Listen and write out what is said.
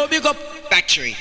Tobago factory.